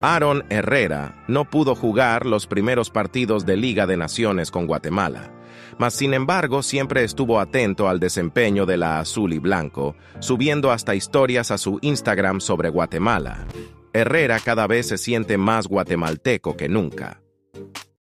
Aaron Herrera no pudo jugar los primeros partidos de Liga de Naciones con Guatemala, mas sin embargo siempre estuvo atento al desempeño de la azul y blanco, subiendo hasta historias a su Instagram sobre Guatemala. Herrera cada vez se siente más guatemalteco que nunca.